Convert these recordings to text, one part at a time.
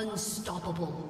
Unstoppable.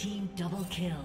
Team double kill.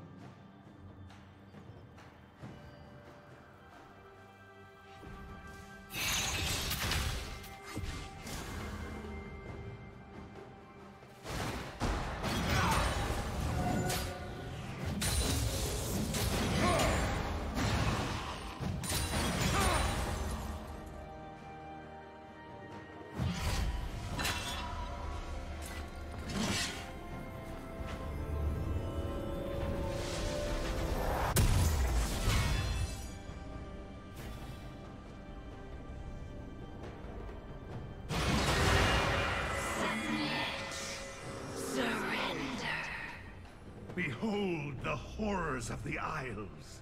Behold the horrors of the Isles.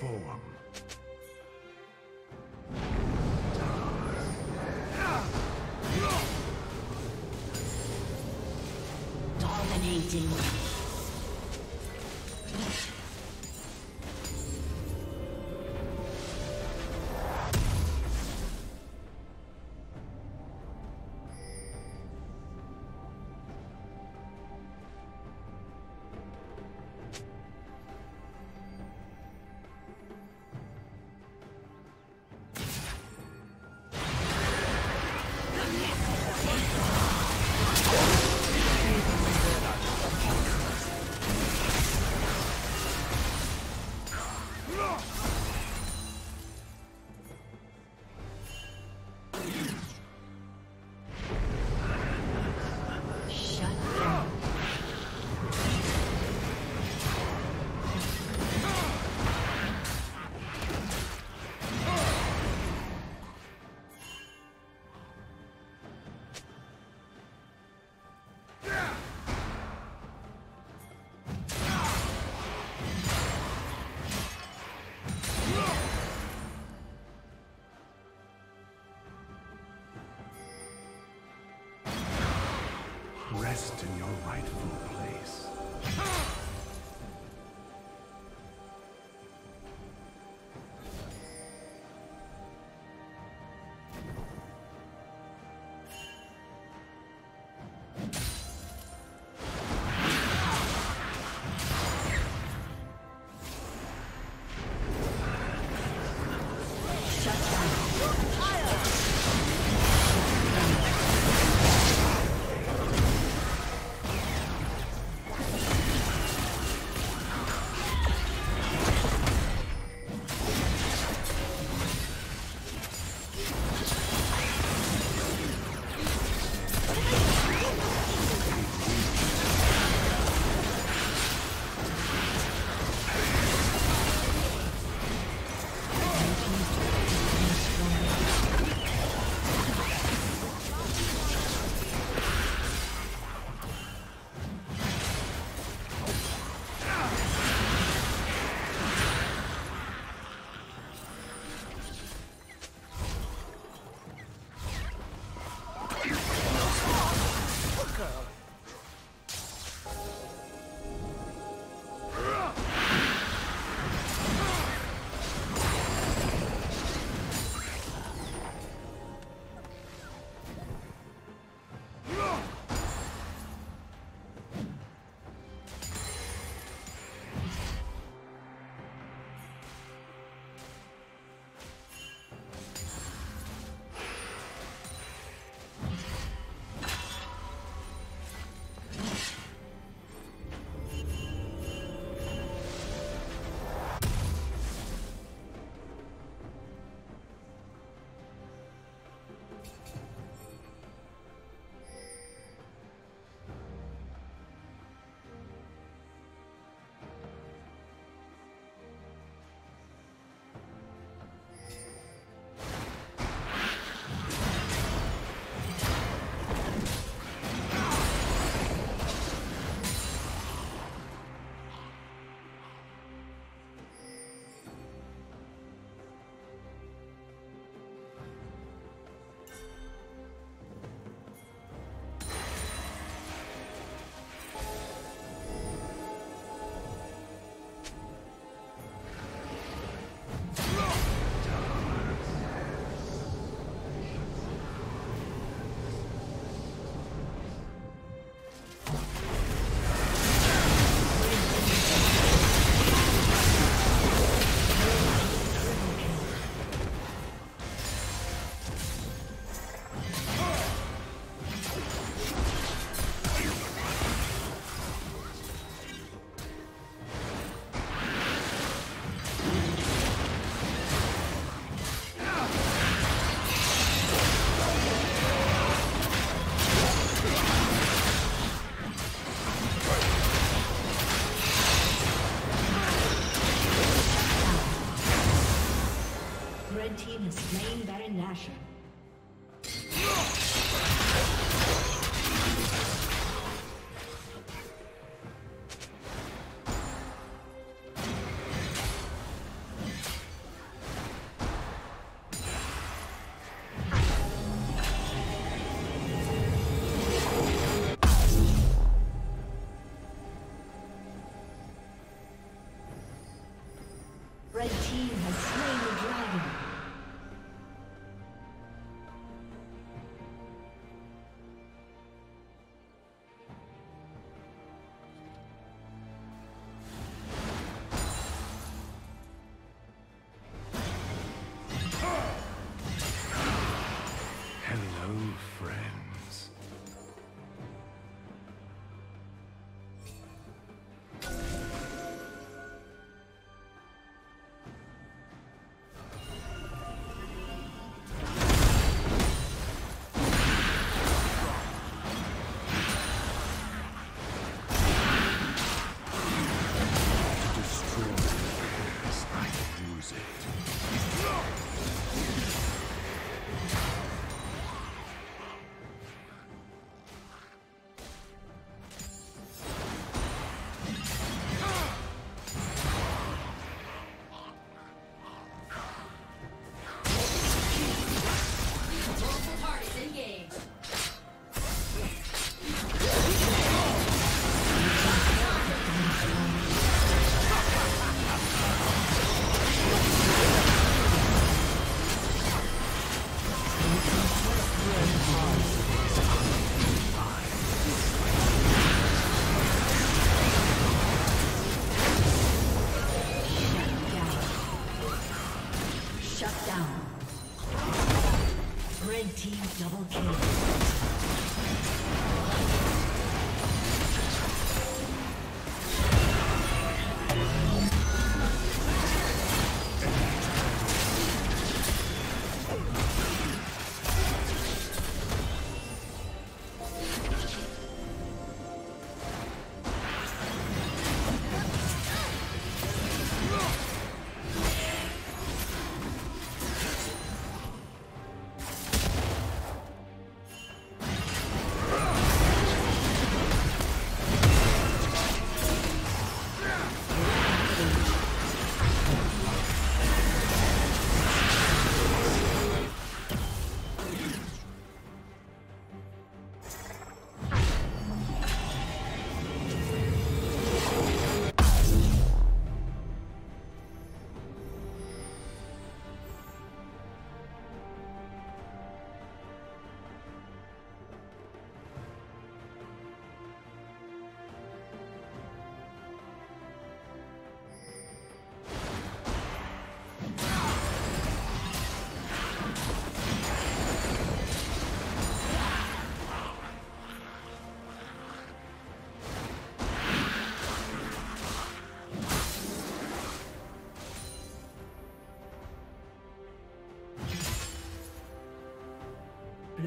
Form. Dominating. Slain Baron Nashor.